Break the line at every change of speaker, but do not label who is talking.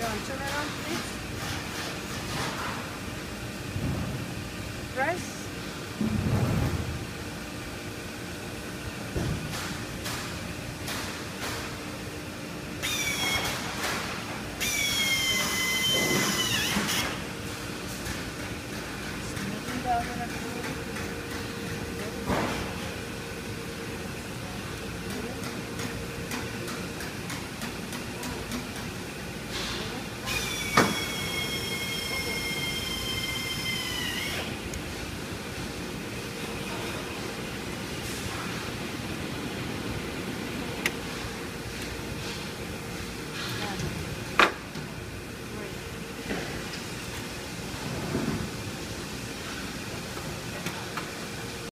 John, turn around please. Press.